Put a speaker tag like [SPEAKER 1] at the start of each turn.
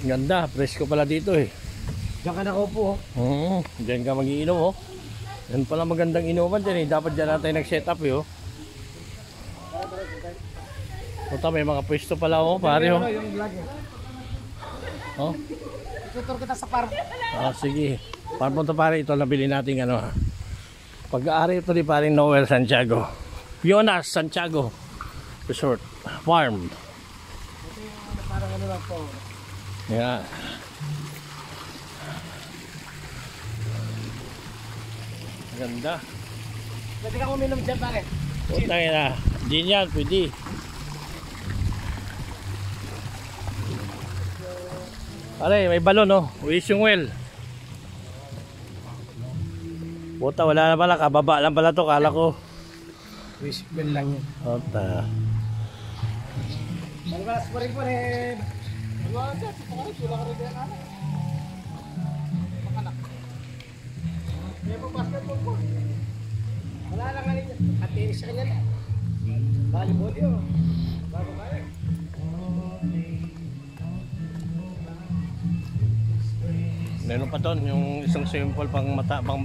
[SPEAKER 1] Ganda, presko pala dito eh.
[SPEAKER 2] Diyan ka nakaupo. oh.
[SPEAKER 1] Oo, diyan ka magiinom oh. Yan pala magandang inuman dyan eh. Dapat dyan natin nag-set up eh oh. Puta, may mga pwesto pala oh, pare oh.
[SPEAKER 2] Ano yung vlog eh.
[SPEAKER 1] Oh,
[SPEAKER 2] Tutur kita sa farm.
[SPEAKER 1] ah, sige. Punta pare, ito nabili natin ano ah. Pag-aari ito ni paring Noel Santiago. Jonas Santiago Resort Farm.
[SPEAKER 2] Parang ano lang po.
[SPEAKER 1] Yan. Ganda.
[SPEAKER 2] Pwede ka uminom dyan pare.
[SPEAKER 1] Puta na. Di yan, pwede. Pare, may balon no. Uwis yung well. Puta, wala na pala. Kababa lang pala to. Kala ko.
[SPEAKER 2] Wish bell lang yan.
[SPEAKER 1] Puta.
[SPEAKER 2] Malbalas pa rin po rin. Wala po po. Lang rin. At tinis sa kanya. Volleyball yun. Bago ka rin.
[SPEAKER 1] Meron pa doon yung isang simple pang mata, pang